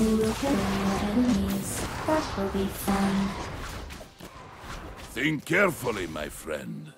We will kill your enemies. That will be fun. Think carefully, my friend.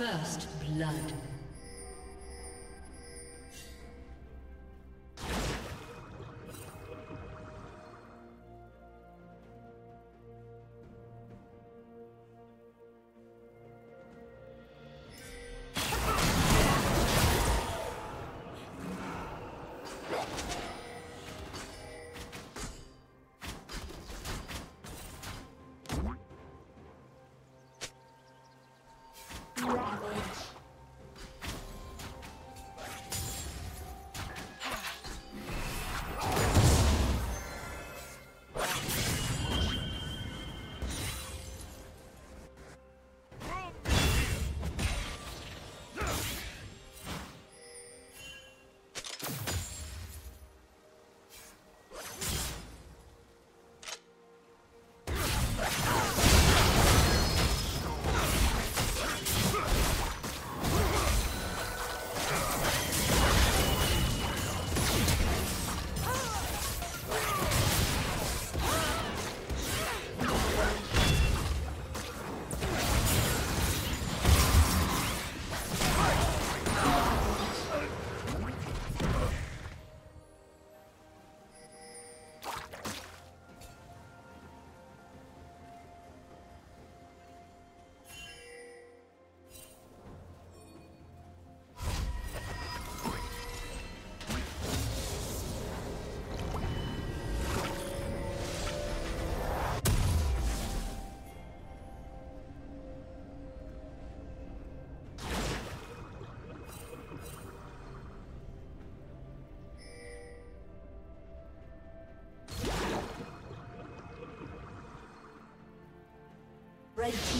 First blood. Red team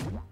you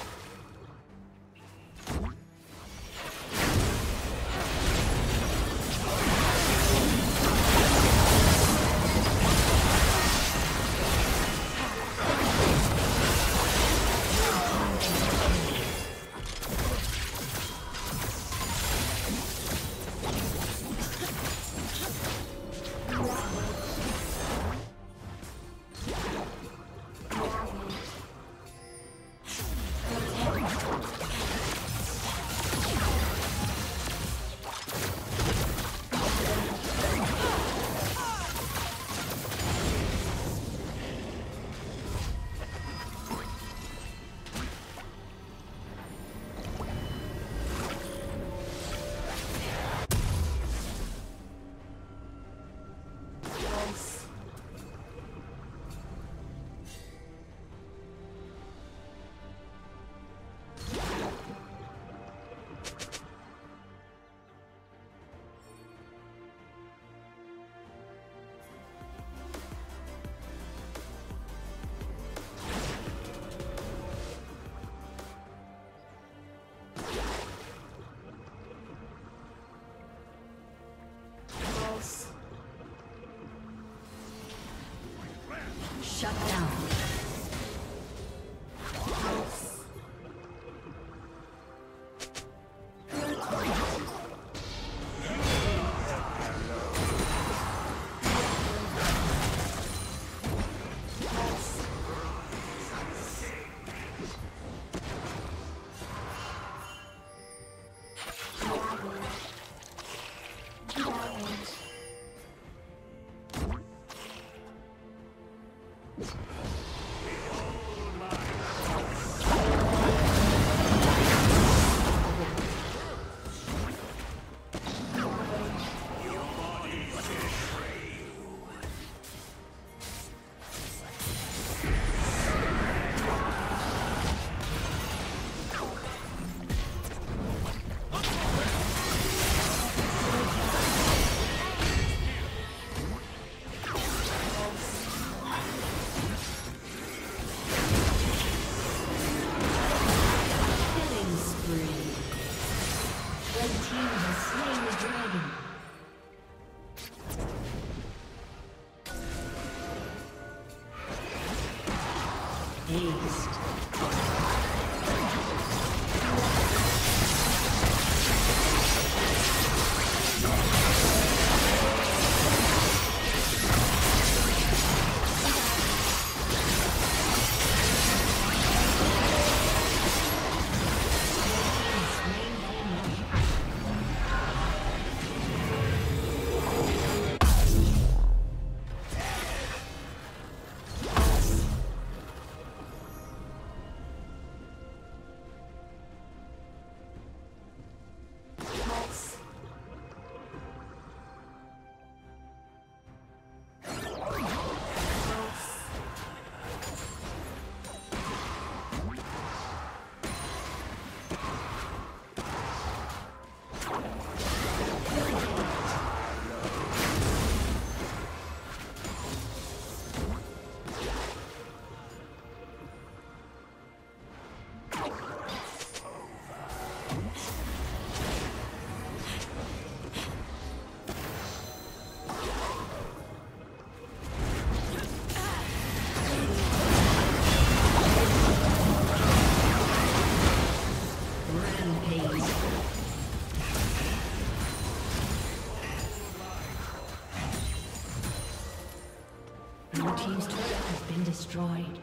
Destroyed.